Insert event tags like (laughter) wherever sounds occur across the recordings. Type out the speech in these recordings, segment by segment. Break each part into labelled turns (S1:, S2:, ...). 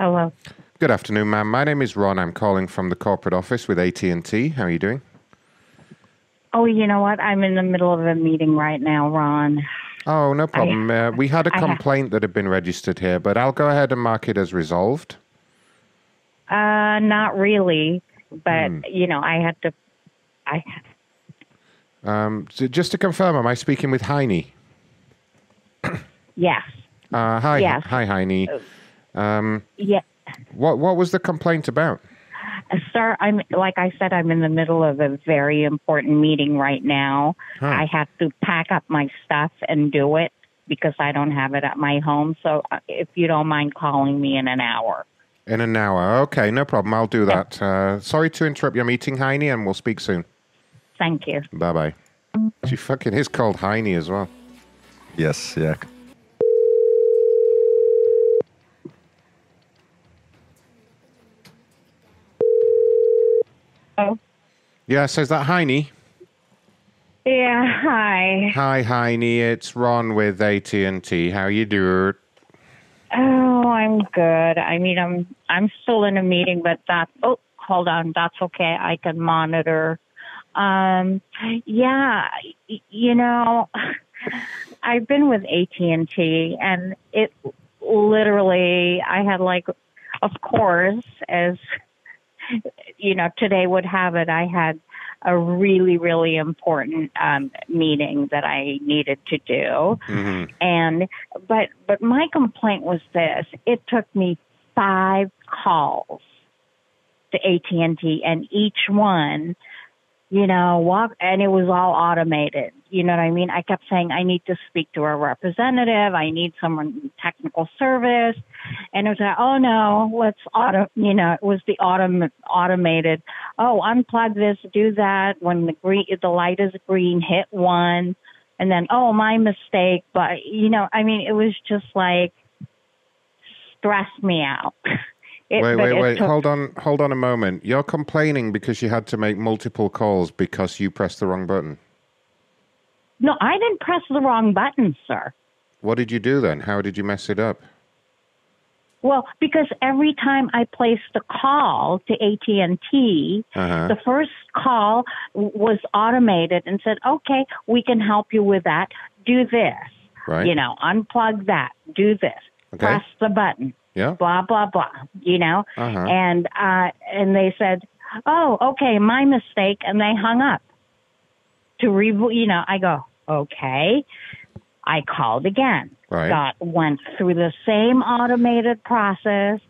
S1: Hello.
S2: Good afternoon, ma'am. My name is Ron. I'm calling from the corporate office with AT&T. How are you doing?
S1: Oh, you know what? I'm in the middle of a meeting right now, Ron.
S2: Oh, no problem. uh, we had a complaint that had been registered here, but I'll go ahead and mark it as resolved.
S1: Uh, not really, but
S2: Hmm.
S1: you know, I had to. I
S2: Um, so just to confirm, am I speaking with Heine?
S1: yes,
S2: Uh, hi,
S1: Yes.
S2: hi, Heine. Um,
S1: yeah,
S2: what what was the complaint about?
S1: Uh, sir. I'm like I said, I'm in the middle of a very important meeting right now.
S2: Huh.
S1: I have to pack up my stuff and do it because I don't have it at my home. So, uh, if you don't mind calling me in an hour.
S2: In an hour. Okay, no problem. I'll do that. Uh, sorry to interrupt your meeting, Heine, and we'll speak soon.
S1: Thank you.
S2: Bye bye. She fucking is called Heine as well.
S3: Yes, yeah.
S1: Oh,
S2: Yes, is that Heine?
S1: yeah. Hi.
S2: Hi, Heine. It's Ron with AT&T. How you doing?
S1: Oh, I'm good. I mean, I'm I'm still in a meeting, but that. Oh, hold on. That's okay. I can monitor. Um, yeah. You know, (laughs) I've been with AT and T, and it literally. I had like, of course, as you know, today would have it. I had a really, really important um, meeting that I needed to do.
S2: Hmm
S1: and but but my complaint was this. It took me five calls to AT&T and each one you know walk and it was all automated. You know what i mean? I kept saying i need to speak to a representative. I need someone technical service. And it was like oh no let's auto you know it was the autom- automated oh unplug this do that. When the green the light is green hit one. And then oh my mistake but you know i mean it was just like stressed me out (laughs) It-
S2: Wait, wait, wait.
S1: took-
S2: Hold on, hold on a moment. You're complaining because you had to make multiple calls because you pressed the wrong button.
S1: no i didn't press the wrong button sir
S2: What did you do then? How did you mess it up?
S1: well because every time i placed a call to AT&T
S2: Uh-huh.
S1: the first call was automated and said okay we can help you with that do this
S2: Right.
S1: you know unplug that do this
S2: Okay.
S1: press the button
S2: Yeah.
S1: blah blah blah you know
S2: Uh-huh.
S1: and uh and they said oh okay my mistake and they hung up to reboot you know i go okay i called again
S2: Right.
S1: got went through the same automated process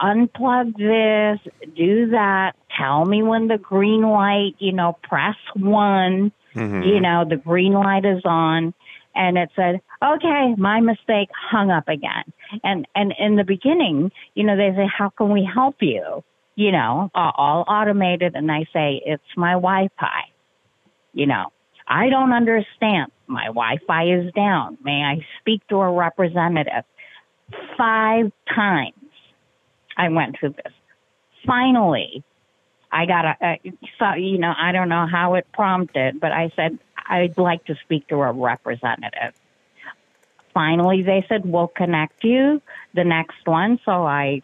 S1: unplug this do that tell me when the green light you know press one
S2: Mhm.
S1: you know the green light is on and it said okay my mistake hung up again. And and in the beginning you know they say how can we help you? You know all, automated and i say it's my wi-fi. You know i don't understand. My wi-fi is down. May i speak to a representative? Five times i went through this. Finally I got a, a so, you know, I don't know how it prompted, but I said, I'd like to speak to a representative. Finally, they said, we'll connect you the next one. So I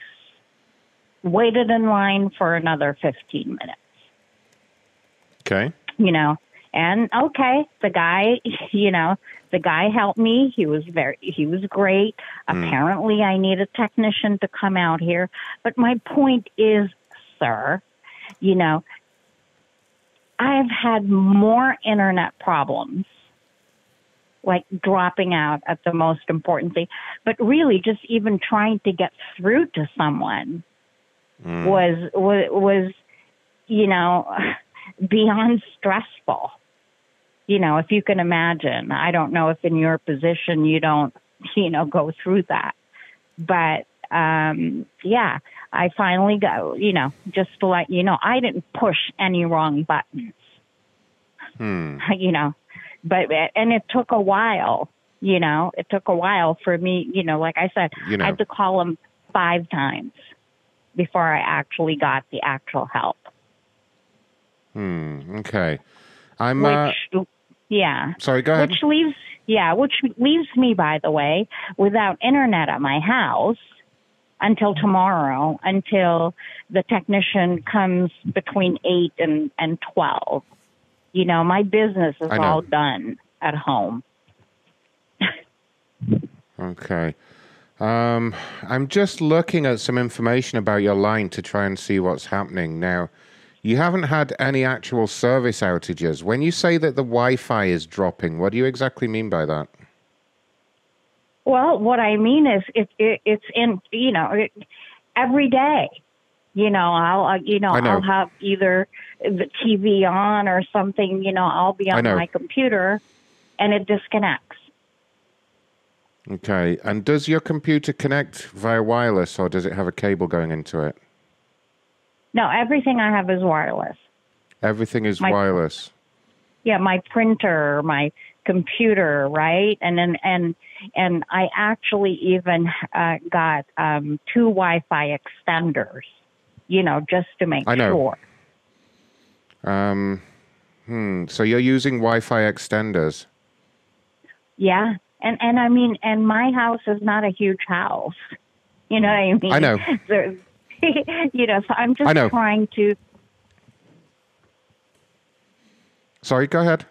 S1: waited in line for another 15 minutes,
S2: Okay.
S1: you know, and okay, the guy, (laughs) you know, the guy helped me. He was very, he was great. Hmm. Apparently I need a technician to come out here. But my point is, sir, you know, I've had more internet problems, like dropping out at the most important thing, but really just even trying to get through to someone
S2: Mm.
S1: was was was you know (laughs) beyond stressful. You know, if you can imagine, I don't know if in your position you don't, (laughs) you know, go through that, but um yeah i finally go you know just to let you know i didn't push any wrong buttons
S2: Hmm. (laughs)
S1: you know but and it took a while you know it took a while for me you know like i said
S2: You know.
S1: i had to call them five times before i actually got the actual help
S2: Hmm. Okay. I'm. Uh,
S1: yeah
S2: sorry. Go ahead.
S1: which leaves yeah which leaves me by the way without internet at my house until tomorrow, until the technician comes between eight and and twelve. You know, my business is all done at home.
S2: Okay. Um, I'm just looking at some information about your line to try and see what's happening. Now, you haven't had any actual service outages. When you say that the Wi Fi is dropping, what do you exactly mean by that?
S1: Well, what I mean is it, it it's in you know it, every day. You know, I'll uh, you know,
S2: know.
S1: I'll have either the TV on or something. You know, I'll be on my computer, and it disconnects.
S2: Okay. And does your computer connect via wireless or does it have a cable going into it?
S1: No, everything I have is wireless.
S2: Everything is
S1: My-
S2: wireless.
S1: Yeah, my printer, my computer, right? And then and and I actually even uh, got um, two Wi-Fi extenders. You know, just to make
S2: I know.
S1: sure.
S2: Um, hmm. So you're using Wi Fi extenders.
S1: Yeah, and and I mean, and my house is not a huge house. You know what I mean?
S2: I know. (laughs)
S1: There- (laughs) you know, so I'm just
S2: I know.
S1: trying to.
S2: Sorry, go ahead.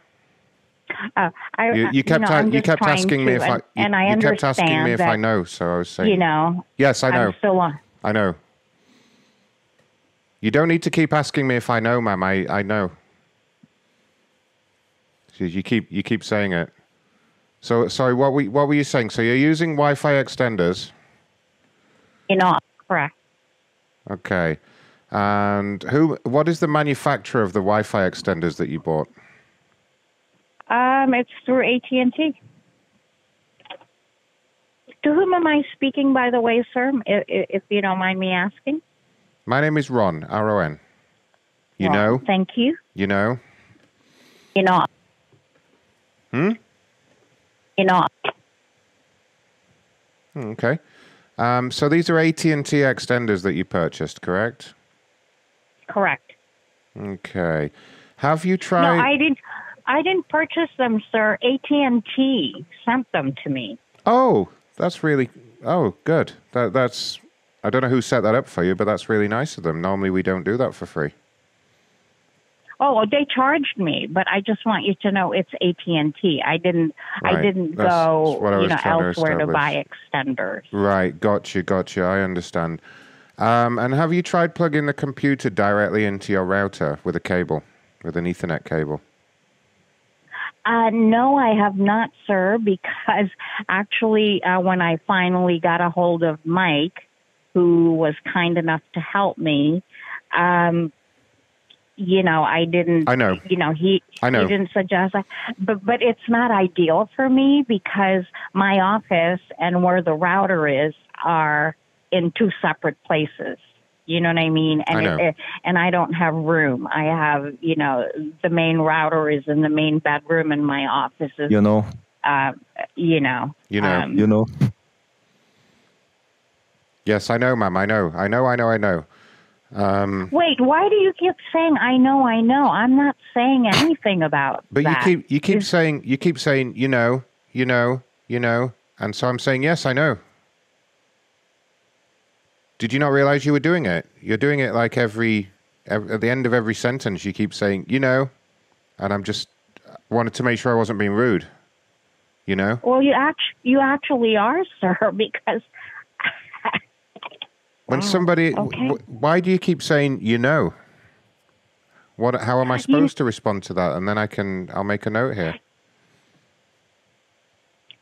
S1: Uh, I,
S2: You, you kept
S1: know,
S2: a-
S1: I'm
S2: you kept asking me
S1: to,
S2: if I
S1: and,
S2: you,
S1: and I
S2: you kept asking me if
S1: that,
S2: I know, so I was saying
S1: You know,
S2: yes, I know,
S1: I'm still on.
S2: I know. You don't need to keep asking me if I know, ma'am. I, I know. You- You keep you keep saying it. So sorry, what were what were you saying? So you're using Wi-Fi extenders,
S1: You know, correct.
S2: okay? And who? What is the manufacturer of the Wi-Fi extenders that you bought?
S1: Um, it's through AT and T. To whom am I speaking, by the way, sir? If, if you don't mind me asking.
S2: My name is Ron R O N. You
S1: Well,
S2: know,
S1: Thank you.
S2: you know.
S1: You know.
S2: Hmm?
S1: You know.
S2: Okay. Um, so these are AT and T extenders that you purchased, correct?
S1: Correct.
S2: Okay. Have you tried... No?
S1: I didn't. I didn't purchase them, sir. AT and T sent them to me.
S2: Oh, that's really. Oh, good. That that's. I don't know who set that up for you, but that's really nice of them. Normally, we don't do that for free.
S1: Oh, they charged me, but I just want you to know it's AT and T. I didn't. I didn't
S2: That's-
S1: go,
S2: that's I
S1: you know,
S2: trying to
S1: elsewhere to, buy extenders.
S2: Right. Gotcha. Gotcha. I understand. Um, and have you tried plugging the computer directly into your router with a cable, with an Ethernet cable?
S1: Uh, no, I have not, sir, because (laughs) actually, uh, when I finally got a hold of Mike, who was kind enough to help me, um, you know, I didn't.
S2: I know.
S1: You know, he
S2: I know.
S1: he didn't suggest that, but but it's not ideal for me because my office and where the router is are in two separate places. You know what I mean? And
S2: I know.
S1: It, and I don't have room. I have, you know, the main router is in the main bedroom, and my office is,
S3: You know,
S1: uh, you know,
S2: You know.
S1: um,
S3: you know.
S2: Yes, I know, ma'am. I know. I know. I know. I know. Um,
S1: Wait, why do you keep saying I know, I know? I'm not saying anything about (coughs)
S2: but you keep you keep
S1: Is-
S2: saying you keep saying you know you know you know, and so I'm saying yes, I know. Did you not realize you were doing it? You're doing it like every, ev at the end of every sentence. You keep saying you know, and I'm just uh, wanted to make sure I wasn't being rude. You know.
S1: Well, you act you actually are, (laughs) sir, because
S2: When
S1: Wow,
S2: somebody,
S1: okay.
S2: w- why do you keep saying you know? What? How am I supposed to respond to that? And then I can, I'll make a note here.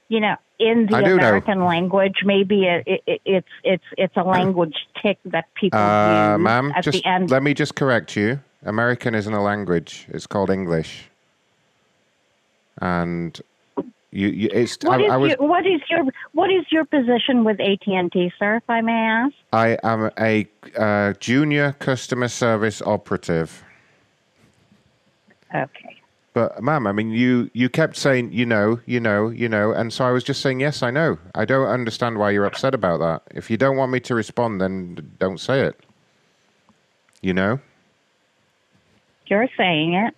S1: You know, in the
S2: do know.
S1: American language, maybe it, it, it, it's it's it's a language tick that people
S2: Uh,
S1: use
S2: ma'am,
S1: at
S2: just
S1: the end.
S2: let me just correct you. American isn't a language; it's called English. And you, you it's.
S1: What
S2: I,
S1: is
S2: I was.
S1: your what is your what is your position with AT and T, sir? If I may ask.
S2: I am a uh, junior customer service operative.
S1: Okay.
S2: But, ma'am, I mean, you, you kept saying, you know, you know, you know, and so I was just saying, yes, I know. I don't understand why you're upset about that. If you don't want me to respond, then don't say it. You know?
S1: You're saying it.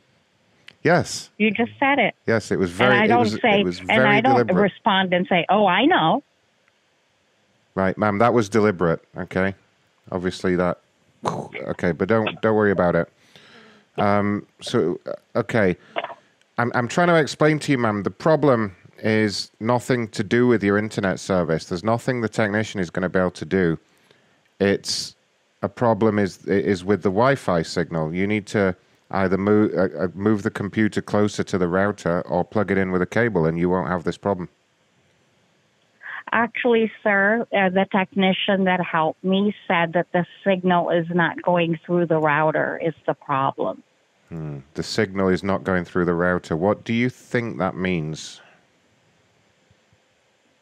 S2: Yes,
S1: You just said it.
S2: yes, it was very.
S1: and I don't
S2: was,
S1: say and I don't
S2: deliberate.
S1: respond and say, "Oh, I know."
S2: Right, ma'am, that was deliberate, okay? Obviously that okay, but don't don't worry about it. Um, so okay. I'm I'm trying to explain to you, ma'am, the problem is nothing to do with your internet service. There's nothing the technician is going to be able to do. It's a problem is is with the Wi-Fi signal. You need to either move uh, uh, move the computer closer to the router or plug it in with a cable, and you won't have this problem.
S1: Actually, sir, uh, the technician that helped me said that the signal is not going through the router. Is the problem?
S2: Hmm. The signal is not going through the router. What do you think that means?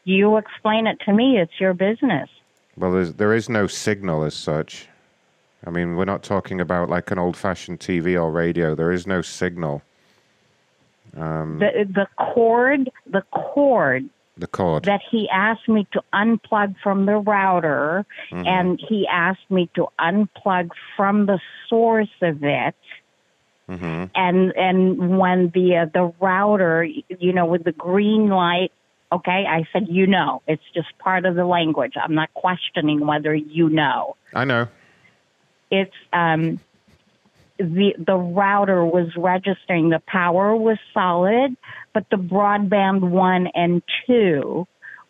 S1: You explain it to me. It's your business.
S2: Well, there's, there is no signal as such. I mean, we're not talking about like an old-fashioned TV or radio. There is no signal.
S1: Um, the the cord, the cord,
S2: the cord
S1: that he asked me to unplug from the router, mm-hmm. and he asked me to unplug from the source of it. Mm-hmm. And and when the uh, the router, you know, with the green light Okay, I said you know. It's just part of the language. I'm not questioning whether you know.
S2: I know.
S1: It's um the the router was registering the power was solid, but the broadband 1 and 2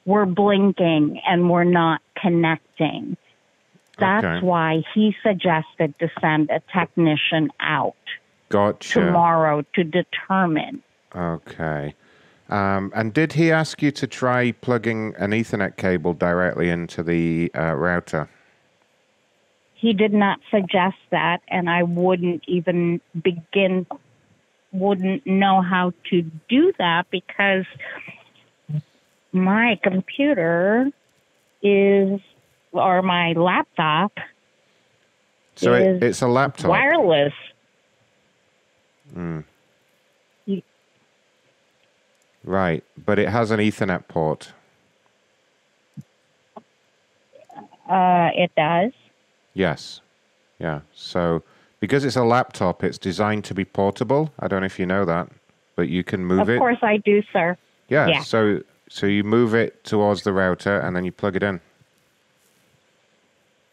S1: were blinking and were not connecting. That's okay. why he suggested to send a technician out
S2: gotcha.
S1: tomorrow to determine.
S2: Okay. Um, and did he ask you to try plugging an Ethernet cable directly into the uh, router?
S1: He did not suggest that, and I wouldn't even begin, wouldn't know how to do that because my computer is, or my laptop.
S2: So it, it's a laptop.
S1: Wireless. Hmm.
S2: Right, but it has an Ethernet port.
S1: Uh, it does.
S2: Yes. Yeah. So because it's a laptop, it's designed to be portable. I don't know if you know that, but you can move
S1: of
S2: it.
S1: Of course, I do, sir.
S2: Yeah, yeah. So so you move it towards the router and then you plug it in.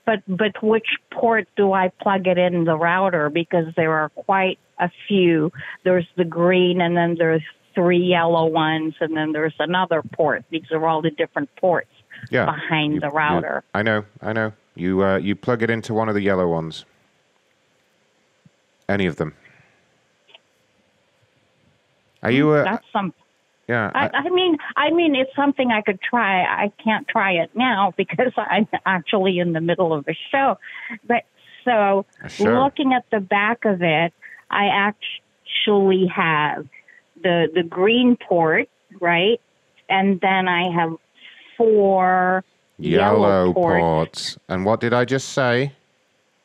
S1: But but which port do I plug it in the router? Because there are quite a few. There's the green, and then there's three yellow ones, and then there's another port. These are all the different ports yeah, behind you, the router.
S2: You, I know, I know. You uh, you plug it into one of the yellow ones. Any of them. Are you?
S1: Uh, That's some.
S2: Yeah.
S1: I, I, mean, I mean, it's something I could try. I can't try it now (laughs) because I'm actually in the middle of a show. But so, sure. looking at the back of it, I actually have the the green port, right? And then I have four yellow, yellow ports. ports.
S2: And what did I just say?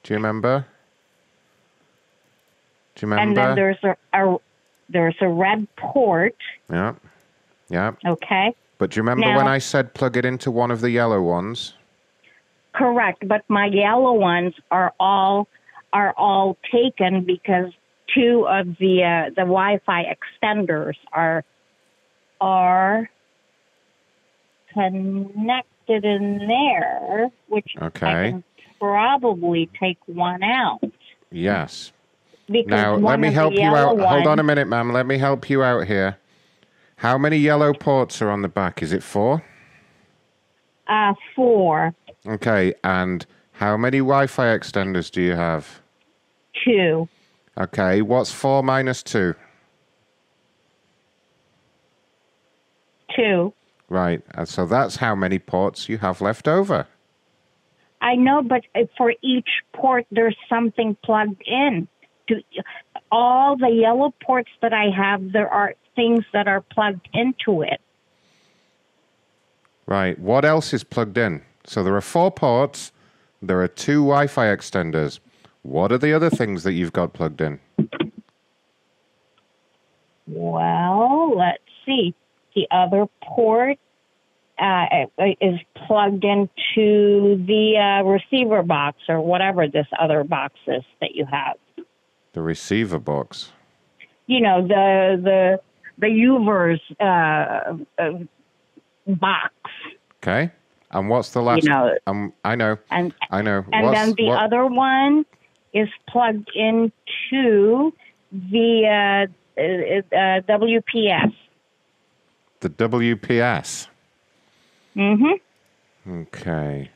S2: Do you remember? Do you remember?
S1: And then there's a, a there's a red port.
S2: Yeah. Yeah.
S1: Okay.
S2: But do you remember now, when I said plug it into one of the yellow ones?
S1: Correct, but my yellow ones are all are all taken because two of the uh, the Wi-Fi extenders are are connected in there, which okay. I can probably take one out.
S2: Yes. Because now let me help you out. Ones, Hold on a minute, ma'am. Let me help you out here. How many yellow ports are on the back? Is it four?
S1: Uh, four.
S2: Okay, and how many Wi-Fi extenders do you have?
S1: Two.
S2: Okay, what's 4 minus 2?
S1: 2.
S2: Right, and so that's how many ports you have left over.
S1: I know, but for each port, there's something plugged in. To all the yellow ports that I have, there are things that are plugged into it.
S2: Right. What else is plugged in? So there are four ports. There are two Wi-Fi extenders. What are the other things that you've got plugged in?
S1: Well, let's see. The other port uh, is plugged into the uh, receiver box or whatever this other box is that you have.
S2: The receiver box.
S1: You know the the the U-verse uh, uh, box.
S2: Okay. And what's the last?
S1: You know,
S2: um, I know.
S1: And
S2: I know.
S1: And
S2: What's-
S1: then the
S2: what-
S1: other one is plugged into the uh, uh, uh, WPS.
S2: the WPS.
S1: Mm-hmm.
S2: Okay.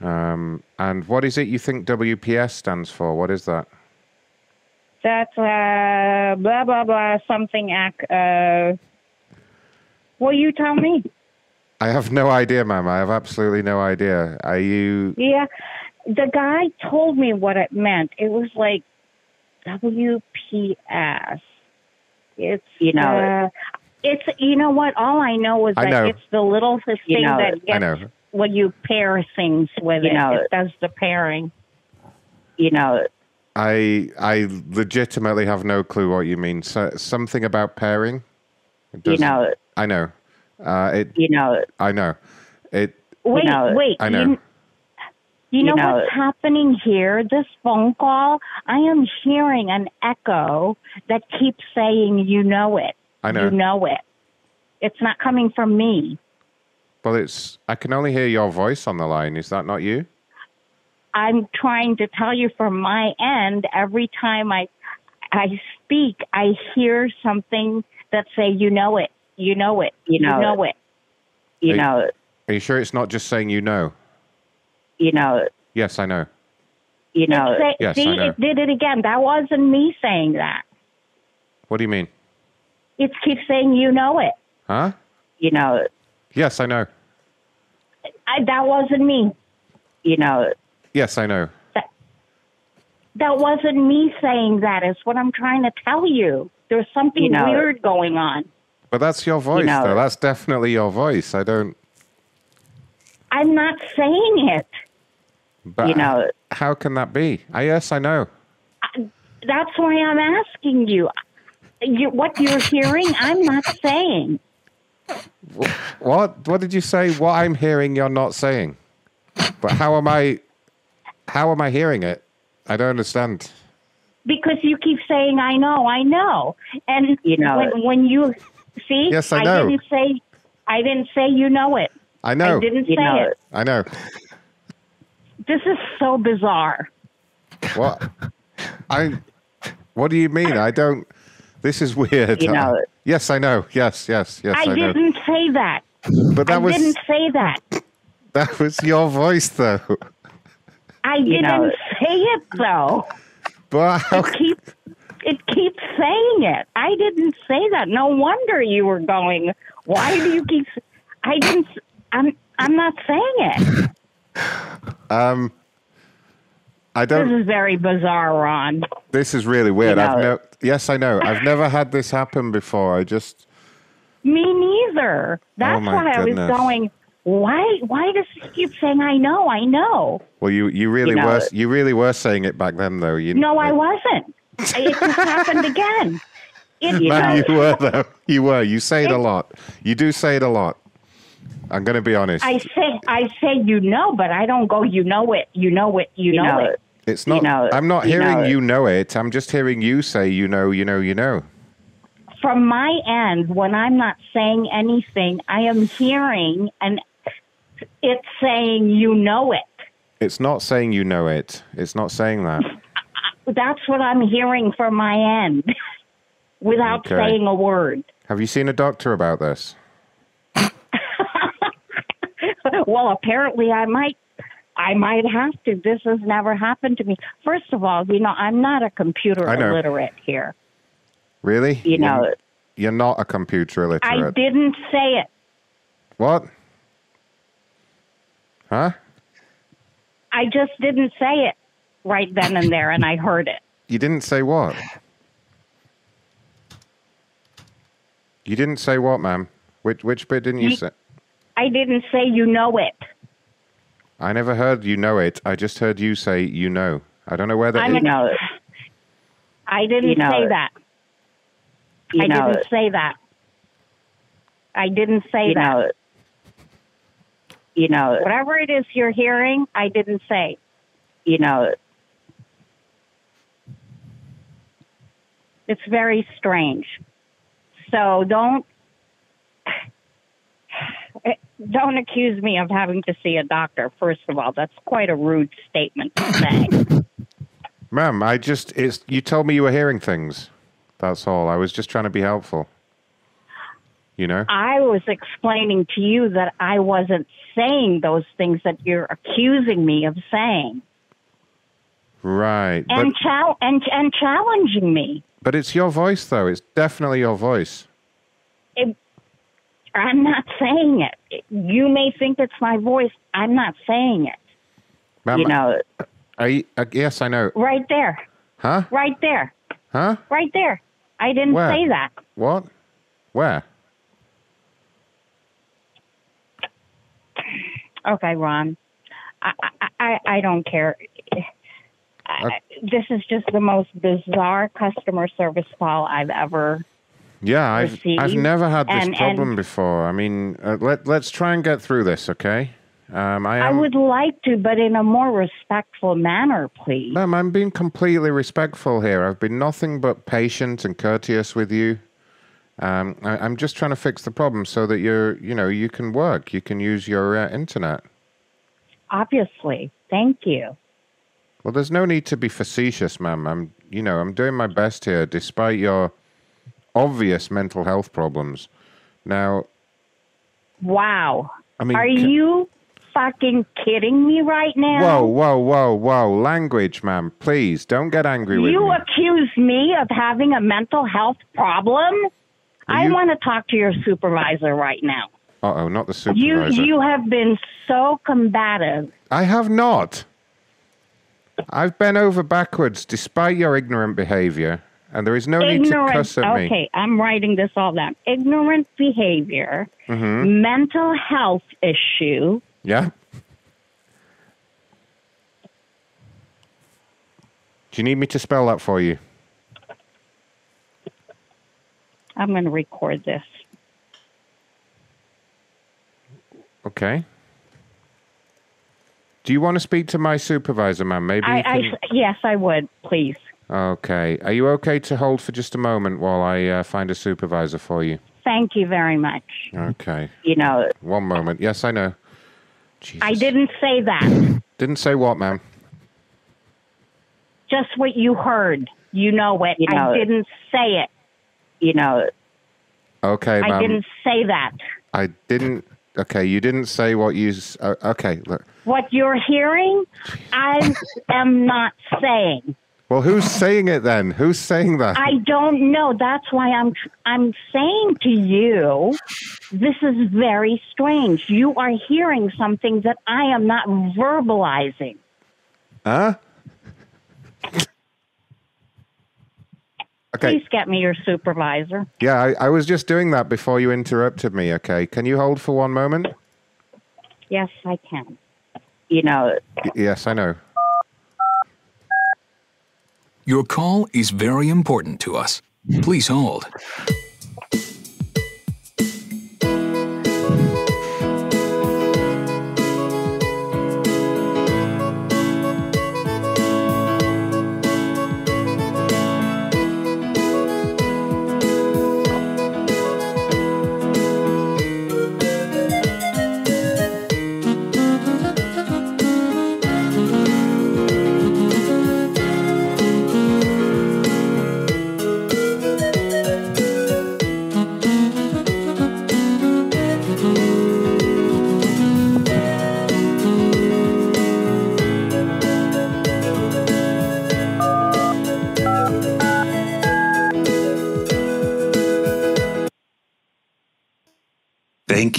S2: Um, and what is it you think WPS stands for? What is that?
S1: That's uh, blah blah blah something. Ac- uh, well, you tell me.
S2: I have no idea, ma'am. I have absolutely no idea. Are you?
S1: Yeah, the guy told me what it meant. It was like WPS. It's
S4: You know,
S1: uh, it's you know what? All I know is
S2: I
S1: that
S2: know.
S1: it's the little thing
S4: You know,
S1: that
S2: I
S1: gets
S2: know.
S1: when you pair things with
S4: You
S1: it.
S4: know.
S1: it does the pairing.
S4: You know,
S2: I I legitimately have no clue what you mean. So, something about pairing. It
S4: you know,
S2: I know. Uh, it.
S4: you know,
S2: I know. It.
S1: Wait,
S4: know,
S1: wait.
S2: I know.
S1: You, you know,
S4: You know-
S1: what's happening here? This phone call, I am hearing an echo that keeps saying, "You know it."
S2: I know.
S1: You know it. It's not coming from me.
S2: Well, it's. I can only hear your voice on the line. Is that not you?
S1: I'm trying to tell you from my end. Every time I I speak, I hear something that say, "You know it. You know it.
S4: You know
S1: you know it."
S4: you
S2: Hey.
S4: know,
S2: Are you sure it's not just saying you know?
S4: you know,
S2: Yes, I know.
S4: you know,
S1: Say-
S2: Yes, I know.
S1: it did it again. That wasn't me saying that.
S2: What do you mean?
S1: It keeps saying, "You know it."
S2: Huh?
S4: you know,
S2: Yes, I know.
S1: I, that wasn't me.
S4: you know,
S2: Yes, I know.
S1: That wasn't me saying that. Is what I'm trying to tell you. There's something
S4: You know-
S1: weird going on.
S2: But that's your voice,
S4: know-
S2: though. That's definitely your voice. I don't.
S1: I'm not saying it.
S2: But
S4: you know,
S2: how can that be? I, yes, I know.
S1: That's why I'm asking you. you. What you're hearing, I'm not saying.
S2: What? What did you say? What I'm hearing, you're not saying. But how am I? How am I hearing it? I don't understand.
S1: Because you keep saying, I know, I know. And
S4: You know
S1: when, when you see,
S2: Yes, I know.
S1: I didn't say, I didn't say you know it.
S2: I know.
S1: I didn't
S4: You
S1: say
S4: know
S1: it.
S2: I know.
S1: This is so bizarre.
S2: What? (laughs) I. What do you mean? I don't. This is weird.
S4: You know-
S2: yes, I know. Yes, yes, yes.
S1: I,
S2: I, know.
S1: didn't say that.
S2: But that
S1: I
S2: was
S1: didn't say that. (laughs)
S2: that was your voice, though.
S1: I
S4: You
S1: didn't
S4: know-
S1: say it though.
S2: But
S1: It keeps it keeps saying it. I didn't say that. No wonder you were going. Why do you keep? I didn't. I'm. I'm not saying it. (sighs)
S2: um, I don't.
S1: This is very bizarre, Ron.
S2: This is really weird.
S4: You
S2: I've
S4: know-
S2: no. Yes, I know. I've never had this happen before. I just.
S1: Me neither. That's
S2: Oh,
S1: why I was going. Why? Why does he keep saying I know? I know.
S2: Well, you you really
S4: You know-
S2: were you really were saying it back then, though. You
S1: No, I wasn't. It just happened again. It, (laughs)
S2: Man,
S1: just-
S2: you were though. You were. You say it a lot. You do say it a lot. I'm going to be honest.
S1: I say I say you know, but I don't go. You know it. You know it. You,
S4: you
S1: know,
S4: know,
S1: it.
S2: it's not.
S4: know it.
S2: I'm not
S4: You
S2: hearing
S4: know
S2: you know it. I'm just hearing you say you know. You know. You know.
S1: From my end, when I'm not saying anything, I am hearing and it's saying you know it.
S2: It's not saying you know it. It's not saying that. (laughs)
S1: That's what I'm hearing from my end, (laughs) without
S2: Okay.
S1: saying a word.
S2: Have you seen a doctor about this? (laughs)
S1: well, apparently I might. I might have to. This has never happened to me. First of all, you know, I'm not a computer illiterate here.
S2: Really?
S4: you know,
S2: You're, you're not a computer illiterate.
S1: I didn't say it.
S2: What? Huh?
S1: I just didn't say it right then and there, and I heard it.
S2: You didn't say what? You didn't say what, ma'am? Which which bit didn't you
S1: You-
S2: say?
S1: I didn't say you know it.
S2: I never heard you know it. I just heard you say you know. I don't know whether
S1: I'm
S2: it,
S4: you know,
S1: I didn't
S4: You know
S1: say
S4: it.
S1: that.
S4: you
S1: I
S4: know,
S1: didn't say that. I didn't say
S4: you
S1: that.
S4: You know,
S1: Whatever it is you're hearing, I didn't say.
S4: you know,
S1: It's very strange. So don't. (sighs) don't accuse me of having to see a doctor. First of all, that's quite a rude statement to say. (laughs)
S2: Ma'am, I just it's you told me you were hearing things. That's all. I was just trying to be helpful. You know?
S1: I was explaining to you that I wasn't saying those things that you're accusing me of saying,
S2: Right.
S1: And chal- and and challenging me.
S2: but it's your voice though. It's definitely your voice.
S1: It, I'm not saying it. You may think it's my voice. I'm not saying it.
S2: Ma'am,
S4: you know,
S2: I, uh, yes, I know.
S1: Right there.
S2: Huh?
S1: Right there.
S2: Huh?
S1: Right there. I didn't
S2: Where?
S1: say that.
S2: What? Where?
S1: Okay, Ron. I I I, don't care. I, this is just the most bizarre customer service call I've ever.
S2: Yeah, I've
S1: Received.
S2: I've never had this
S1: And-
S2: problem
S1: and-
S2: before. I mean, uh, let let's try and get through this, okay? Um, I
S1: I would like to, but in a more respectful manner, please.
S2: Ma'am, I'm being completely respectful here. I've been nothing but patient and courteous with you. Um, I, I'm just trying to fix the problem so that you're, you know, you can work, you can use your uh, internet.
S1: Obviously. Thank you.
S2: Well, there's no need to be facetious, ma'am. I'm, you know, I'm doing my best here, despite your obvious mental health problems. Now,
S1: Wow.
S2: I mean,
S1: Are you fucking kidding me right now?
S2: Whoa, whoa, whoa, whoa! Language, ma'am. Please don't get angry with
S1: You
S2: me.
S1: You accuse me of having a mental health problem? I
S2: you-
S1: want to talk to your supervisor right now.
S2: Uh oh, not the supervisor.
S1: you you have been so combative.
S2: I have not. I've bent over backwards despite your ignorant behavior, and there is no need to cuss at me.
S1: Okay, I'm writing this all down. Ignorant behavior,
S2: Mm-hmm.
S1: mental health issue.
S2: Yeah. Do you need me to spell that for you?
S1: I'm going to record this.
S2: Okay. Do you want to speak to my supervisor, ma'am? Maybe. you
S1: I, I yes, I would, please.
S2: Okay. Are you okay to hold for just a moment while I uh, find a supervisor for you?
S1: Thank you very much.
S2: Okay.
S4: you know,
S2: One moment. Yes, I know. Jesus.
S1: I didn't say that.
S2: Didn't say what, ma'am.
S1: Just what you heard. You know it.
S4: You know
S1: I
S4: it.
S1: didn't say it.
S4: You know,
S2: Okay,
S1: I didn't say that.
S2: I didn't. Okay, you didn't say what you. Uh, okay, look.
S1: What you're hearing, I am not saying.
S2: Well, who's saying it then? Who's saying that?
S1: I don't know. That's why I'm I'm saying to you, this is very strange. You are hearing something that I am not verbalizing.
S2: Huh? Okay.
S1: Please get me your supervisor.
S2: Yeah, I, I was just doing that before you interrupted me. Okay, can you hold for one moment?
S1: Yes, I can.
S4: you know,
S2: Y- yes, I know.
S5: Your call is very important to us. Please hold.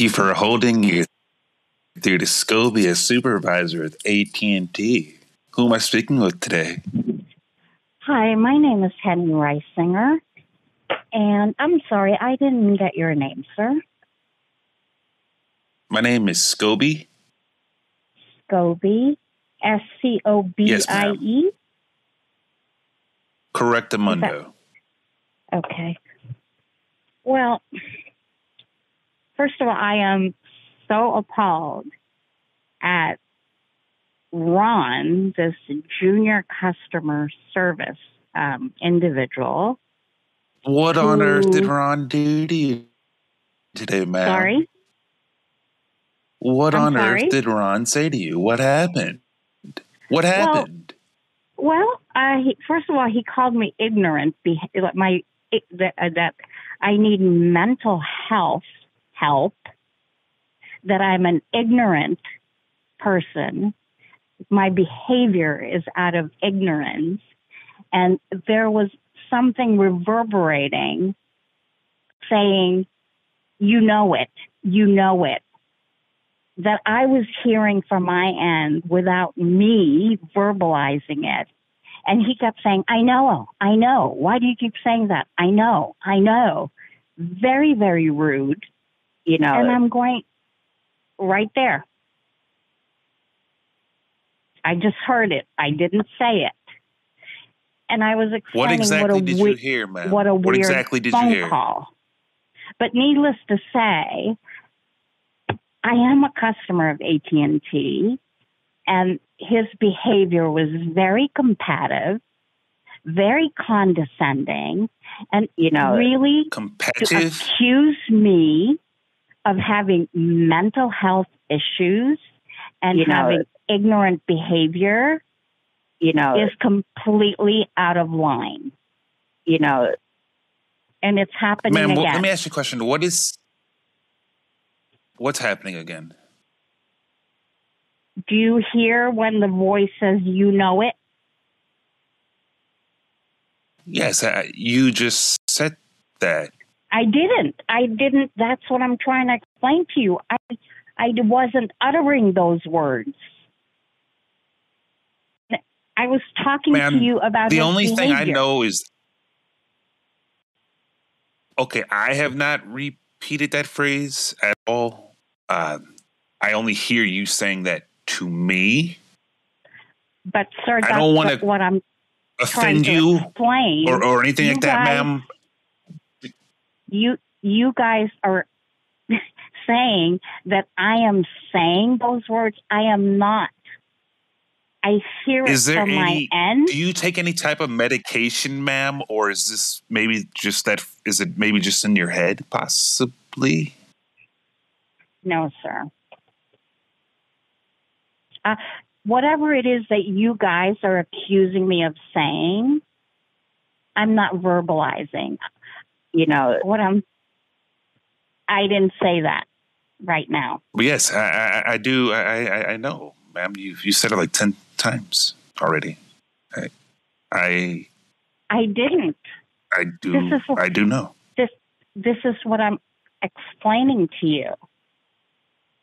S6: You for holding you through to Scobia supervisor with AT&T. Who am I speaking with today?
S1: Hi, my name is Henny Reisinger, and I'm sorry I didn't get your name, sir.
S6: My name is Scoby.
S1: Scobie, S C O B I E.
S6: Correctamundo.
S1: Okay. Well, first of all, I am so appalled at Ron, this junior customer service um, individual.
S6: What on earth did
S1: Who-
S6: Ron do to you today, ma'am?
S1: Sorry?
S6: What
S1: I'm
S6: on
S1: sorry?
S6: earth did Ron say to you? What happened? What happened?
S1: Well, uh, he, first of all, he called me ignorant. Be, my that, uh, that I need mental health help. That I'm an ignorant person. My behavior is out of ignorance, and there was something reverberating, saying, "You know it. You know it." That I was hearing from my end without me verbalizing it. And he kept saying, I know, I know. Why do you keep saying that? I know, I know. Very, very rude.
S4: You know,
S1: And I'm going right there. I just heard it. I didn't say it. And I was
S6: what
S1: explaining
S6: exactly
S1: what a
S6: did
S1: we-
S6: you hear, ma'am?
S1: what a
S6: what
S1: weird
S6: exactly did
S1: phone
S6: you hear?
S1: call. But needless to say, I am a customer of AT&T and his behavior was very combative, very condescending, and
S4: you know,
S1: really
S6: Competitive?
S1: accuse me of having mental health issues and
S4: You know,
S1: having ignorant behavior
S4: you know,
S1: is completely out of line.
S4: you know,
S1: And it's happening
S6: Ma'am, well,
S1: again.
S6: let me ask you a question. What is what's happening again?
S1: Do you hear when the voice says, you know it?
S6: Yes, I, you just said that.
S1: I didn't. I didn't. That's what I'm trying to explain to you. I, I wasn't uttering those words. I was talking
S6: Ma'am,
S1: to you about
S6: the only thing I know is okay. I have not repeated that phrase at all. Uh, I only hear you saying that to me.
S1: But sir,
S6: I
S1: that's
S6: don't wanna
S1: what, what I'm
S6: Offend
S1: to
S6: you
S1: explain.
S6: or, or anything
S1: You
S6: like that, ma'am.
S1: You you guys are (laughs) saying that I am saying those words. I am not. I hear it
S6: Is there
S1: from my end.
S6: Do you take any type of medication, ma'am, or is this maybe just that? Is it maybe just in your head, possibly?
S1: No, sir. Uh, whatever it is that you guys are accusing me of saying, I'm not verbalizing.
S4: You know,
S1: What I'm, I didn't say that right now.
S6: Yes, I, I, I do. I, I, I know, ma'am. You you said it like ten times already. I I,
S1: I didn't.
S6: I do.
S1: This is-
S6: I do know.
S1: This, this is what I'm explaining to you.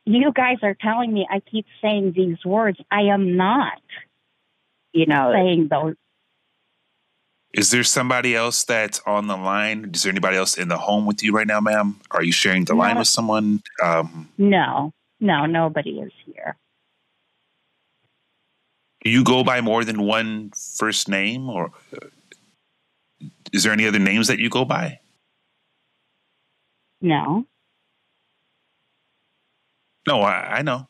S1: You guys are telling me I keep saying these words. I am not
S4: you know,
S1: saying those.
S6: Is there somebody else that's on the line? Is there anybody else in the home with you right now, ma'am? Are you sharing the line with someone? Um,
S1: No, no, nobody is here.
S6: do you go by more than one first name, or uh, is there any other names that you go by?
S1: No.
S6: No, I, I know.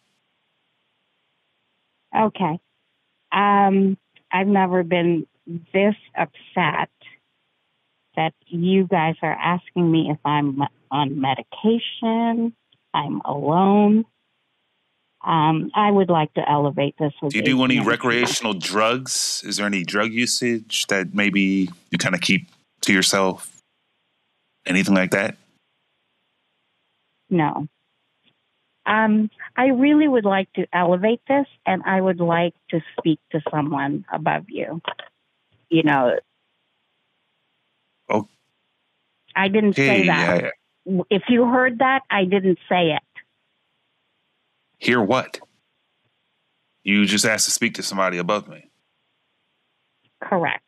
S1: Okay. Um, I've never been this upset that you guys are asking me if I'm on medication, I'm alone. Um, I would like to elevate this with
S6: Do you do any recreational drugs? Is there any drug usage that maybe you kind of keep to yourself? Anything like that?
S1: No. Um, I really would like to elevate this, and I would like to speak to someone above you.
S4: You know, Oh.
S1: I didn't say that.
S6: uh,
S1: If you heard that, I didn't say it.
S6: hear what? You just asked to speak to somebody above me.
S1: Correct.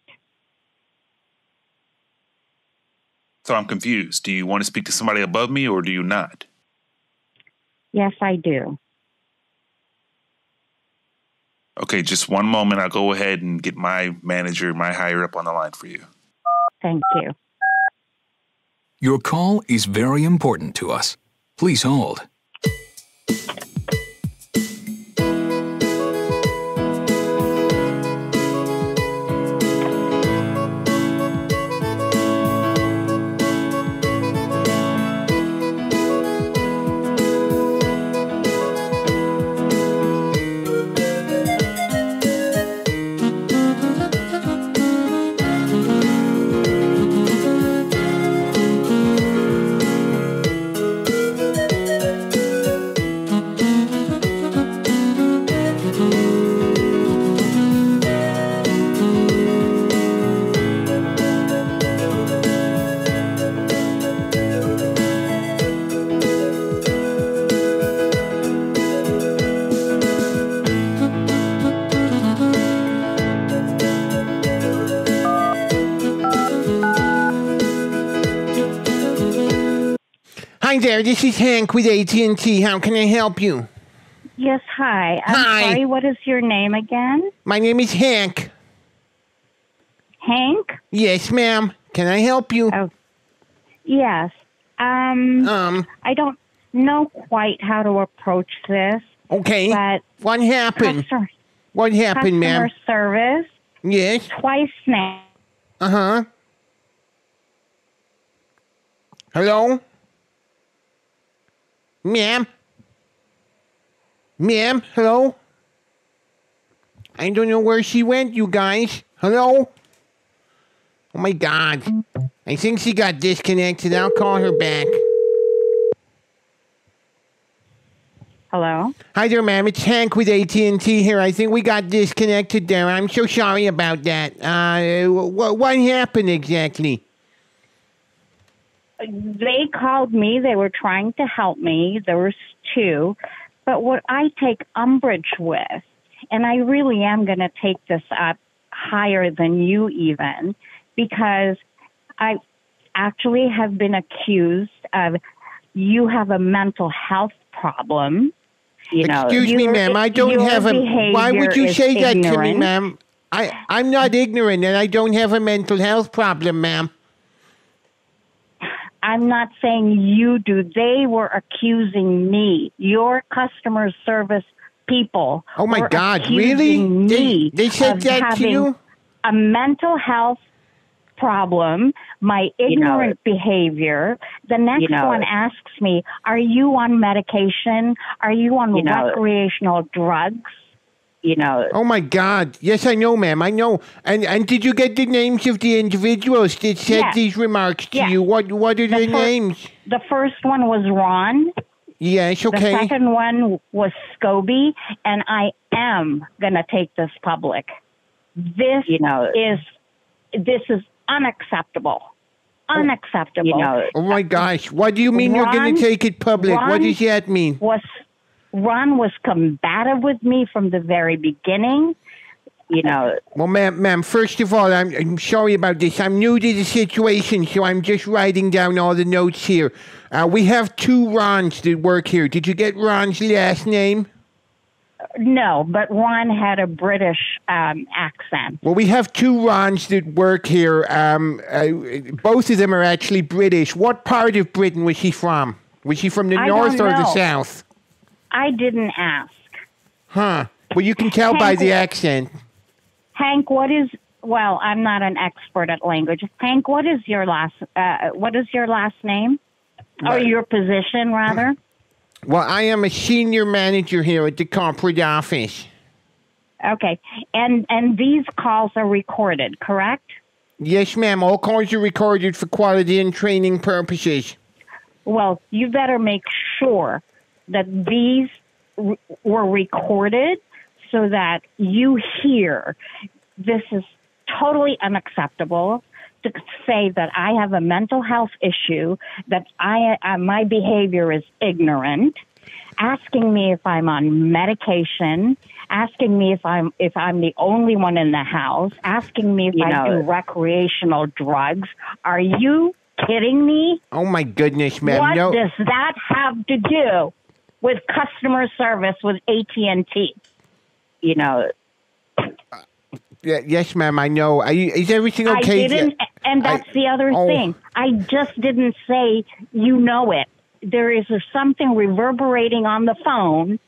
S6: So I'm confused. Do you want to speak to somebody above me or do you not?
S1: Yes, I do.
S6: Okay, just one moment. I'll go ahead and get my manager, my higher up on the line for you.
S1: Thank you.
S5: Your call is very important to us. Please hold.
S7: There. This is Hank with AT&T. How can I help you?
S1: Yes, hi. I'm
S7: Hi.
S1: sorry. What is your name again?
S7: My name is Hank.
S1: Hank?
S7: Yes, ma'am. Can I help you?
S1: Oh, yes. Um,
S7: Um,
S1: I don't know quite how to approach this,
S7: okay.
S1: but
S7: What happened?
S1: customer,
S7: What happened,
S1: customer
S7: ma'am?
S1: service
S7: Yes.
S1: twice now.
S7: Uh-huh. Hello? Ma'am? Ma'am? Hello? I don't know where she went, you guys. Hello? Oh my god. I think she got disconnected. I'll call her back.
S1: Hello?
S7: Hi there, ma'am. It's Hank with AT&T here. I think we got disconnected there. I'm so sorry about that. Uh, what, what happened exactly?
S1: They called me. They were trying to help me. There was two. But what I take umbrage with, and I really am going to take this up higher than you even, because I actually have been accused of you have a mental health problem.
S4: You know,
S7: Excuse me, ma'am. I don't have a. Why would you
S1: is
S7: say that to me, ma'am? I I'm not ignorant, and I don't have a mental health problem, ma'am.
S1: I'm not saying you do. They were accusing me, your customer service people.
S7: Oh my
S1: were
S7: God!
S1: accusing
S7: Really?
S1: Me
S7: They, they said that to you?
S1: A mental health problem, my ignorant behavior. The next
S4: You know-
S1: one asks me, "Are you on medication? Are you on
S4: You know-
S1: recreational drugs?"
S4: You know,
S7: Oh my God! Yes, I know, ma'am. I know. And and did you get the names of the individuals that said
S1: Yes.
S7: these remarks to
S1: Yes.
S7: you? What what are
S1: The
S7: the
S1: fir-
S7: names?
S1: The first one was Ron.
S7: Yes, Okay.
S1: The second one was Scobie, and I am going to take this public. This
S4: you know,
S1: is this is unacceptable. Oh, unacceptable.
S4: you know,
S7: Oh my gosh! What do you mean you're gonna take it public? what does that mean?
S1: was Ron was combative with me from the very beginning.
S4: you know,
S7: Well, ma'am, ma'am, first of all, I'm, I'm sorry about this. I'm new to the situation, so I'm just writing down all the notes here. Uh, we have two Rons that work here. Did you get Ron's last name?
S1: No, but Ron had a British um, accent.
S7: Well, we have two Rons that work here. Um, uh, both of them are actually British. What part of Britain was he from? Was he from the
S1: I
S7: north or the south?
S1: I didn't ask.
S7: Huh. Well, you can tell by the accent.
S1: Hank, what is? Well, I'm not an expert at language. Hank, what is your last? Uh, what is your last name, or
S7: Right.
S1: your position, rather? (clears throat)
S7: Well, I am a senior manager here at the corporate office.
S1: Okay, and and these calls are recorded, correct?
S7: Yes, ma'am. All calls are recorded for quality and training purposes.
S1: Well, you better make sure that these r- were recorded so that you hear this is totally unacceptable to say that I have a mental health issue, that I uh, my behavior is ignorant, asking me if I'm on medication, asking me if I'm if I'm the only one in the house, asking me if
S4: You
S1: I
S4: know-
S1: do recreational drugs. Are you kidding me?
S7: Oh my goodness, man!
S1: What
S7: no.
S1: does that have to do with customer service with AT&T?
S4: you know,
S7: Yeah, yes, ma'am. I know. You, is everything okay?
S1: I didn't, and
S7: I-
S1: that's the other
S7: oh.
S1: thing. I just didn't say you know it. There is something reverberating on the phone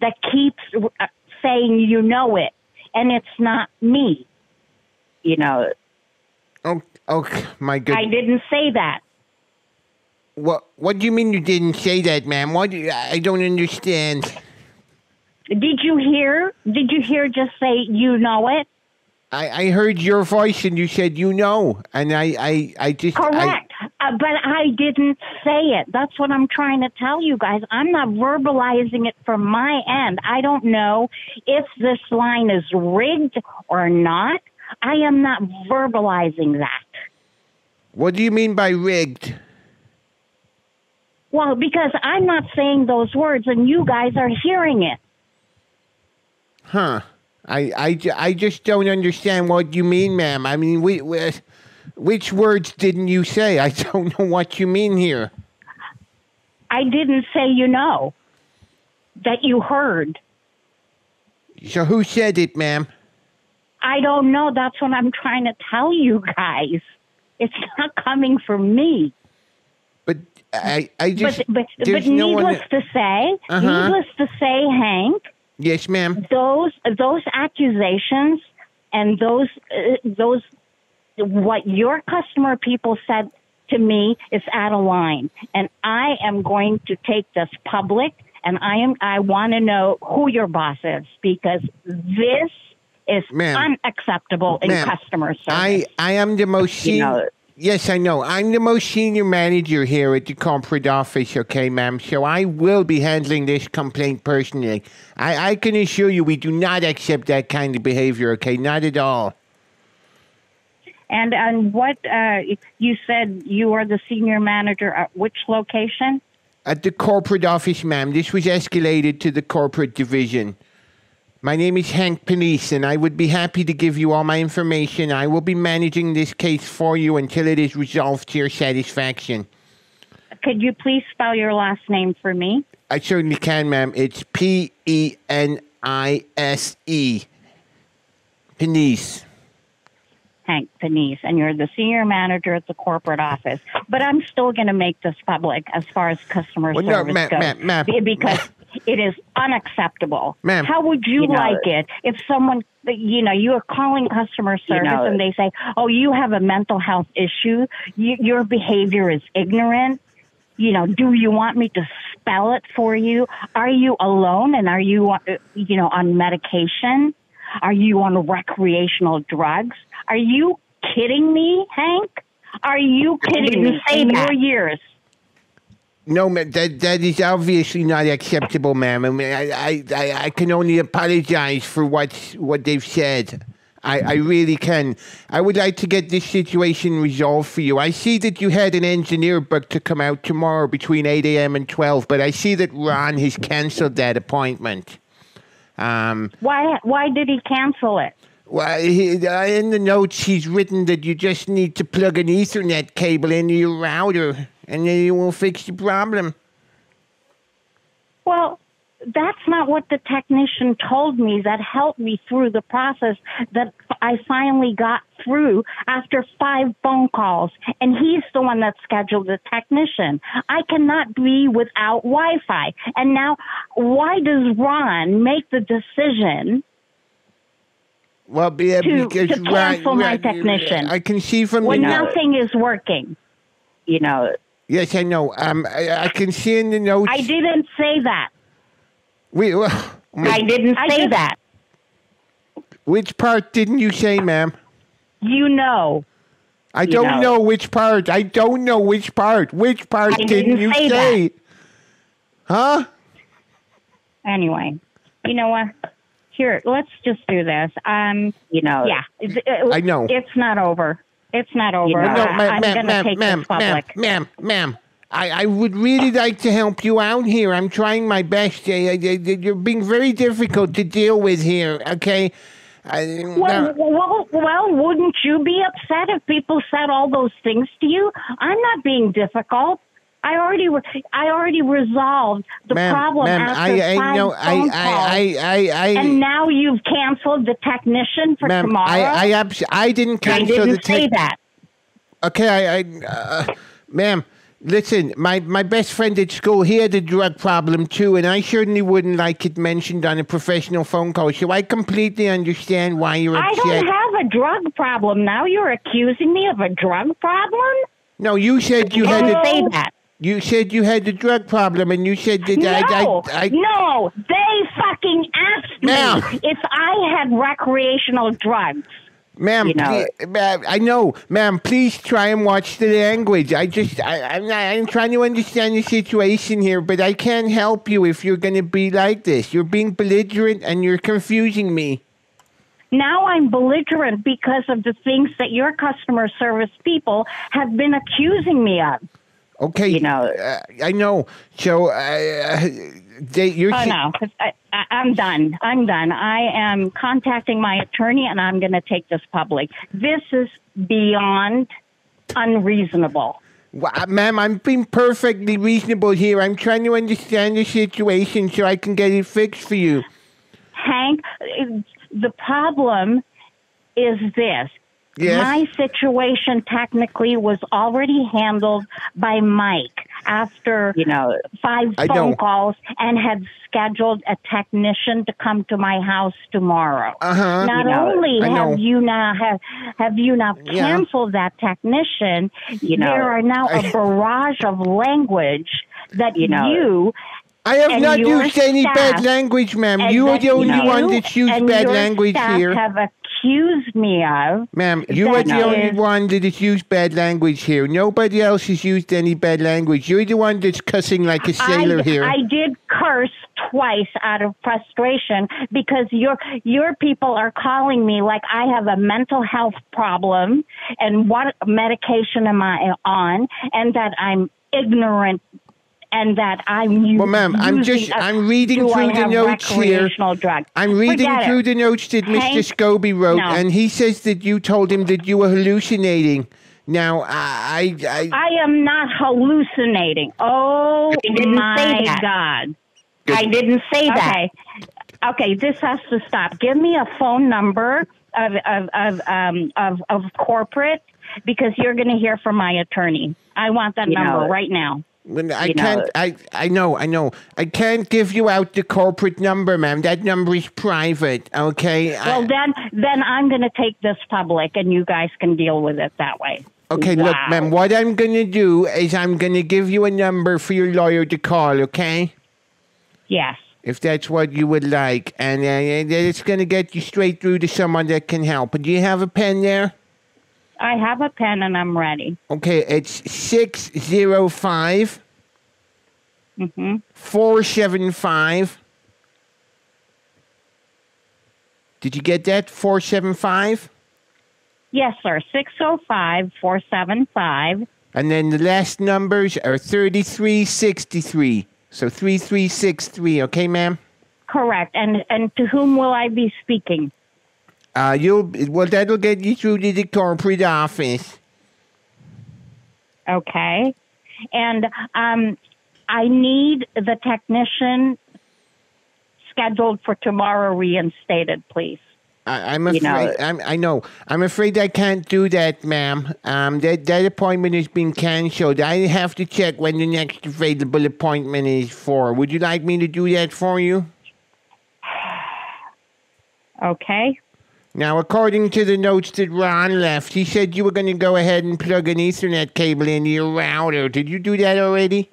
S1: that keeps uh, saying you know it, and it's not me.
S4: you know,
S7: Oh, oh, my
S1: good.
S7: I
S1: didn't say that.
S7: What? What do you mean you didn't say that, ma'am? Why do you- I don't understand.
S1: Did you hear? Did you hear just say you know it?
S7: I, I heard your voice and you said you know, and I I, I just I,
S1: Correct. uh, but I didn't say it. That's what I'm trying to tell you guys. I'm not verbalizing it from my end. I don't know if this line is rigged or not. I am not verbalizing that.
S7: what do you mean by rigged?
S1: Well, because I'm not saying those words and you guys are hearing it.
S7: Huh? I, I, I just don't understand what you mean, ma'am. I mean, we, we, which words didn't you say? I (laughs) don't know what you mean here.
S1: I didn't say you know. That you heard.
S7: So who said it, ma'am?
S1: I don't know. That's what I'm trying to tell you guys. It's not coming from me.
S7: But I, I just
S1: but but,
S7: there's
S1: but
S7: no
S1: needless to say,
S7: Uh-huh.
S1: needless to say, Hank,
S7: Yes, ma'am.
S1: those those accusations and those uh, those what your customer people said to me is out of line, and I am going to take this public, and I am I want to know who your boss is because this is
S7: Ma'am.
S1: unacceptable in
S7: Ma'am,
S1: customer service.
S7: I, I am the most
S4: You know-
S7: yes, I know. I'm the most senior manager here at the corporate office, okay, ma'am? So I will be handling this complaint personally. I, I can assure you we do not accept that kind of behavior, okay? Not at all.
S1: and and what uh, you said you are the senior manager at which location?
S7: At the corporate office, ma'am, this was escalated to the corporate division. My name is Hank Panisse, and I would be happy to give you all my information. I will be managing this case for you until it is resolved to your satisfaction.
S1: Could you please spell your last name for me?
S7: I certainly can, ma'am. It's P E N I S E. Panisse.
S1: Hank Denise, and you're the senior manager at the corporate office. But I'm still going to make this public as far as customer
S7: Well, no,
S1: service
S7: ma'am,
S1: goes,
S7: ma'am, ma'am.
S1: Be- because it is unacceptable.
S7: Ma'am.
S1: how would you,
S4: You know-
S1: like it if someone, you know, you are calling customer service
S4: know-
S1: and they say, "Oh, you have a mental health issue. You, your behavior is ignorant." You know, do you want me to spell it for you? Are you alone and are you, uh, you know, on medication? Are you on recreational drugs? Are you kidding me, Hank? Are you kidding me?
S4: say
S1: In your years,
S7: No, ma'am, that, that is obviously not acceptable, ma'am. I mean, I, I, I, can only apologize for what's, what they've said. I, I really can. I would like to get this situation resolved for you. I see that you had an engineer booked to come out tomorrow between 8 a.m. and 12, but I see that Ron has canceled that appointment. Um,
S1: why? Why did he cancel it?
S7: Well, he, in the notes, he's written that you just need to plug an Ethernet cable into your router, and then you will fix the problem.
S1: Well, that's not what the technician told me that helped me through the process that I finally got through after five phone calls. And he's the one that scheduled the technician. I cannot be without Wi Fi. And now, why does Ron make the decision?
S7: Well, yeah,
S1: To-
S7: because
S1: to cancel my technician.
S7: I can see from
S1: When nothing is working.
S4: You know,
S7: yes, I know. Um, I, I can see in the notes.
S1: I didn't say that.
S7: We, well, (laughs)
S4: I didn't
S1: I
S4: say
S1: just-
S4: that.
S7: which part didn't you say, ma'am?
S1: You know.
S7: I don't
S4: know.
S7: know which part. I don't know which part. Which part
S4: I
S7: didn't,
S4: didn't
S7: you
S4: say
S7: say? Huh?
S1: Anyway, you know what? Here, let's just do this. Um,
S4: You know,
S1: yeah, it- it-
S7: I know.
S1: it's not over. It's not over.
S4: know-
S7: No,
S1: I-
S7: ma'am,
S1: I'm
S7: ma'am,
S1: going to
S7: ma'am,
S1: take
S7: ma'am,
S1: this public.
S7: ma'am, ma'am, ma'am. I, I would really like to help you out here. I'm trying my best. Uh, uh, uh, You're being very difficult to deal with here, okay? I,
S1: Well,
S7: now-
S1: well, well, wouldn't you be upset if people said all those things to you? I'm not being difficult. I already, re- I already resolved the
S7: ma'am,
S1: problem
S7: ma'am,
S1: after
S7: I, I
S1: five
S7: know,
S1: phone
S7: I,
S1: calls,
S7: I, I, I, I,
S1: and now you've canceled the technician for
S7: ma'am,
S1: tomorrow.
S7: I, I, I didn't cancel the
S4: didn't say
S7: tech-
S4: that.
S7: Okay, I, I uh, ma'am, listen, my, my best friend at school, he had a drug problem too, and I certainly wouldn't like it mentioned on a professional phone call, so I completely understand why you're
S1: I
S7: upset.
S1: don't have a drug problem. Now you're accusing me of a drug problem?
S7: no, you said you had
S4: didn't
S7: a,
S4: say that.
S7: You said you had a drug problem, and you said that
S1: No,
S7: I, I, I,
S1: no, they fucking asked me if I had recreational drugs.
S7: Ma'am,
S4: You know-
S7: ma'am, I know, ma'am. Please try and watch the language. I just, I, I'm not. I'm trying to understand the situation here, but I can't help you if you're going to be like this. You're being belligerent and you're confusing me.
S1: Now I'm belligerent because of the things that your customer service people have been accusing me of.
S7: Okay,
S4: You know-
S7: uh, I know. So, uh, uh, they, you're.
S1: Oh no, I, I, I'm done. I'm done. I am contacting my attorney, and I'm going to take this public. This is beyond unreasonable.
S7: Well, uh, ma'am, I'm being perfectly reasonable here. I'm trying to understand the situation so I can get it fixed for you.
S1: Hank, the problem is this.
S7: Yes.
S1: My situation technically was already handled by Mike after
S4: You know,
S1: five
S7: I
S1: phone
S7: know.
S1: calls and had scheduled a technician to come to my house tomorrow.
S7: Uh-huh.
S1: Not
S4: You know,
S1: only have you now have have you now
S7: Yeah.
S1: canceled that technician,
S4: You know,
S1: there are now a
S7: I- (laughs)
S1: barrage of language that
S4: You know,
S1: you
S7: I have not used any bad language, ma'am. You are the only
S1: you
S7: one that's used bad language
S1: staff
S7: here.
S1: have accused me of
S7: Ma'am, you are the only one that has used bad language here. Nobody else has used any bad language. You're the one that's cussing like a sailor
S1: I,
S7: here.
S1: I did curse twice out of frustration because your your people are calling me like I have a mental health problem and what medication am I on and that I'm ignorant and that I'm u-
S7: Well, ma'am, I'm
S1: using
S7: just-
S1: a-
S7: I'm reading
S1: do I
S7: through the notes here.
S1: recreational drugs.
S7: I'm reading
S1: Forget
S7: through
S1: it.
S7: the notes that Mr. Scobie wrote,
S1: no.
S7: and he says that you told him that you were hallucinating. Now, I, I, I
S1: I am not hallucinating. Oh
S4: I didn't
S1: my
S4: say that.
S1: God.
S4: I didn't say that.
S1: Okay. Okay, this has to stop. Give me a phone number of of of um of, of corporate because you're going to hear from my attorney. I want that
S4: You
S1: number
S4: know-
S1: right now.
S7: When I
S4: You
S7: can't. I. I know. I know. I can't give you out the corporate number, ma'am. That number is private. Okay. I-
S1: Well, then then I'm going to take this public and you guys can deal with it that way.
S7: okay. Look, ma'am. What I'm gonna do is I'm gonna give you a number for your lawyer to call. Okay.
S1: Yes.
S7: If that's what you would like, and uh, it's gonna get you straight through to someone that can help. Do you have a pen there?
S1: I have a pen and I'm ready.
S7: Okay. It's six zero five
S1: mm-hmm.
S7: four seven five. Did you get that? Four seven five.
S1: Yes, sir. 605-475
S7: And then the last numbers are 3363. So 3363, okay, ma'am?
S1: Correct. And and to whom will I be speaking?
S7: Uh, you'll, well, that'll get you through to the corporate office.
S1: Okay. And um, I need the technician scheduled for tomorrow reinstated, please.
S7: I, I'm
S4: You know-
S7: I'm, I know, I'm afraid I can't do that, ma'am. Um, that, that appointment has been canceled. I have to check when the next available appointment is for. Would you like me to do that for you? (sighs)
S1: Okay.
S7: Now, according to the notes that Ron left, he said you were going to go ahead and plug an Ethernet cable into your router. Did you do that already?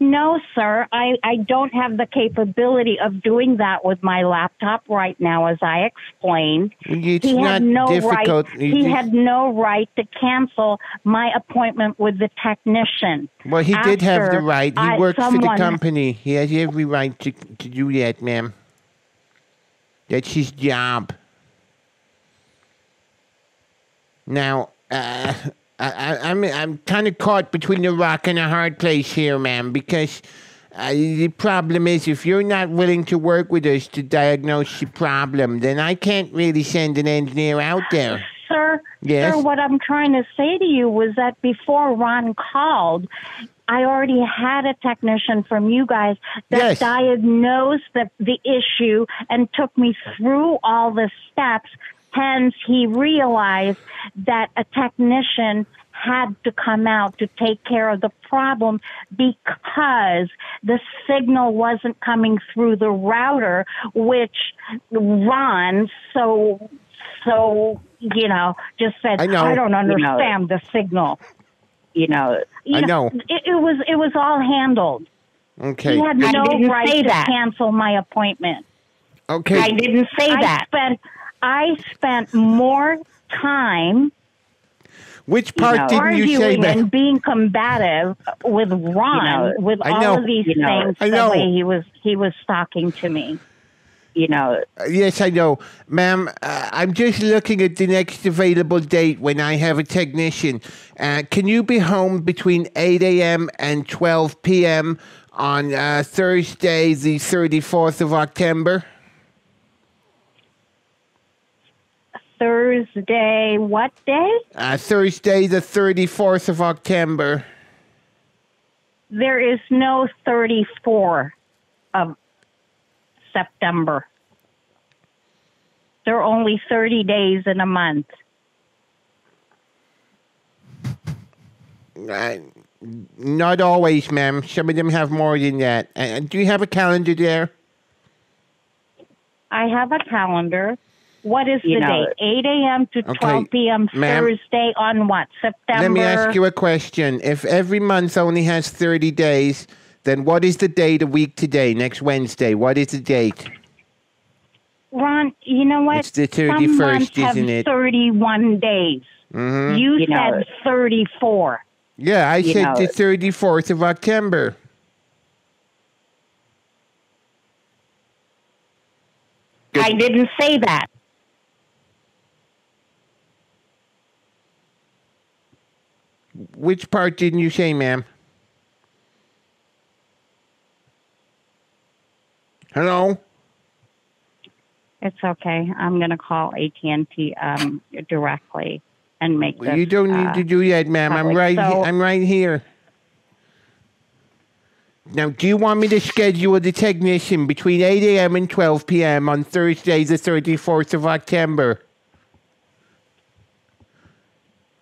S1: No, sir. I, I don't have the capability of doing that with my laptop right now, as I explained.
S7: It's
S1: he had no
S7: difficult.
S1: right. He had no right to cancel my appointment with the technician.
S7: Well, he did have the right. He
S1: I-
S7: works for the company. He has every right to, to do that, ma'am. That's his job. Now, uh, I, I, I'm I'm kind of caught between a rock and a hard place here, ma'am, because uh, the problem is if you're not willing to work with us to diagnose the problem, then I can't really send an engineer out there.
S1: Sir,
S7: Yes?
S1: sir, what I'm trying to say to you was that before Ron called, I already had a technician from you guys that
S7: Yes.
S1: diagnosed the, the issue and took me through all the steps. Hence, he realized that a technician had to come out to take care of the problem because the signal wasn't coming through the router, which Ron so so you know just said
S7: I know.
S1: don't
S4: You know.
S1: understand the signal.
S4: You know,
S1: You
S7: I know.
S1: It, it was it was all handled.
S7: Okay.
S1: He had
S4: I
S1: no
S4: didn't
S1: right
S4: say
S1: to
S4: that.
S1: cancel my appointment.
S7: Okay.
S4: I didn't say
S1: I
S4: that.
S1: spent I spent more time
S7: Which part
S4: know,
S7: didn't you say,
S1: arguing and being combative with Ron
S4: know,
S1: with
S7: I
S1: all
S7: know.
S1: of these
S4: You know,
S1: things
S7: I
S1: the
S7: know.
S1: way he was he was talking to me.
S4: You know,
S7: Uh, Yes, I know. Ma'am, uh, I'm just looking at the next available date when I have a technician. Uh, can you be home between 8 a.m. and 12 p.m. on uh, Thursday, the 34th of October?
S1: Thursday. What day?
S7: Uh, Thursday, the 34th of October.
S1: There is no 34 of September. There are only 30 days in a month.
S7: Uh, not always, ma'am. Some of them have more than that. Uh, do you have a calendar there?
S1: I have a calendar. What is
S4: You
S1: the
S4: know-
S1: date? 8 a.m. to
S7: Okay,
S1: 12 p.m. Thursday on what? September.
S7: Let me ask you a question. If every month only has 30 days, then what is the date a week today, next Wednesday? What is the date?
S1: Ron, you know what?
S7: It's the
S1: Some
S7: 31st,
S1: months have
S7: isn't it?
S1: 31 days.
S7: hmm
S1: You,
S4: You
S1: said
S4: it.
S1: 34.
S7: Yeah, I
S4: You
S7: said
S4: know
S7: the 34th of October.
S4: I didn't say that.
S7: Which part didn't you say, ma'am? Hello?
S1: It's okay. I'm going to call AT&T um, directly and make
S7: Well,
S1: this.
S7: you don't need
S1: uh,
S7: to do that, ma'am. I'm
S1: public.
S7: right. he-
S1: So-
S7: I'm right here. Now, do you want me to schedule the technician between 8 a.m. and 12 p.m. on Thursday, the 34th of October?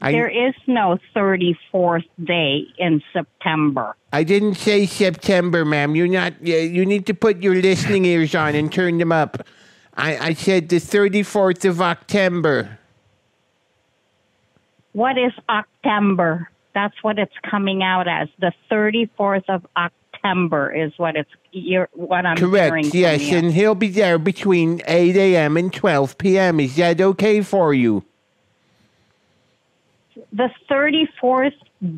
S7: I,
S1: There is no 34th day in September.
S7: I didn't say September, ma'am. You're not. You you need to put your listening ears on and turn them up. I, I said the 34th of October.
S1: What is October? That's what it's coming out as. The 34th of October is what it's you're, what I'm hearing
S7: Correct. Yes, and he'll be there between 8 a.m. and 12 p.m. Is that okay for you?
S1: The 34th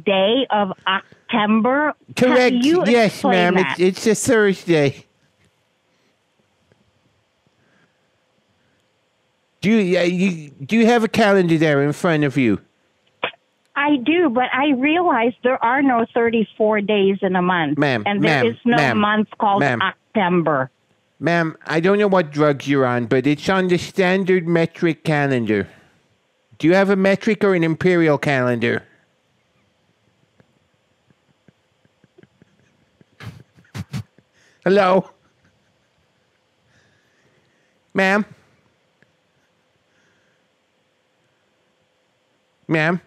S1: day of October.
S7: Correct. Yes, ma'am.
S1: That?
S7: It's, it's a Thursday. Do you, yeah, you do you have a calendar there in front of you?
S1: I do, but I realize there are no 34 days in a month.
S7: Ma'am,
S1: And there
S7: ma'am,
S1: is no
S7: ma'am,
S1: month called
S7: ma'am.
S1: October.
S7: Ma'am, I don't know what drugs you're on, but it's on the standard metric calendar. Do you have a metric or an imperial calendar? (laughs) Hello? Ma'am? Ma'am?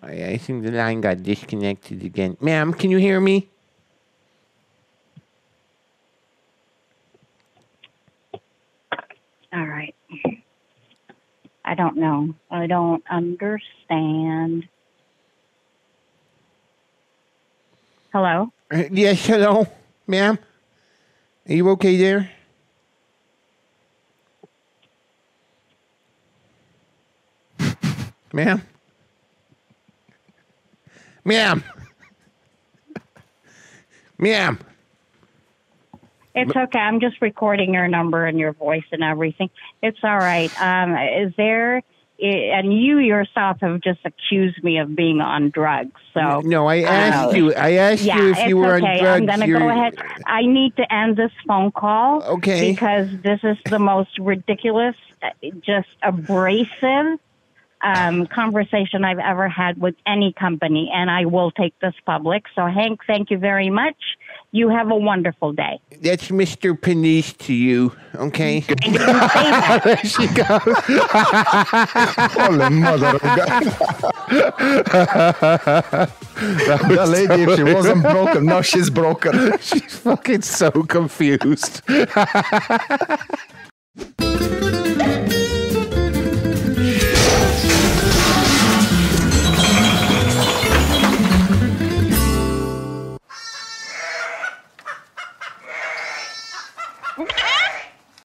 S7: I, I think the line got disconnected again. Ma'am, can you hear me?
S1: All right. I don't know. I don't understand. Hello?
S7: Yes, hello, ma'am. Are you okay there? (laughs) ma'am? Ma'am? (laughs) ma'am?
S1: It's okay. I'm just recording your number and your voice and everything. It's all right. Um, is there, and you yourself have just accused me of being on drugs. So
S7: No, I asked
S1: uh,
S7: you. I asked
S1: yeah,
S7: you if you were
S1: okay.
S7: on drugs.
S1: I'm gonna go ahead. I need to end this phone call.
S7: Okay.
S1: Because this is the most ridiculous, uh, just abrasive um, conversation I've ever had with any company, and I will take this public. So, Hank, thank you very much. You have a wonderful day.
S7: That's Mr. Panice to you, okay? (laughs)
S2: There Holy mother of God. (laughs) the lady, if she wasn't broken, now she's broken. (laughs)
S7: She's fucking so confused.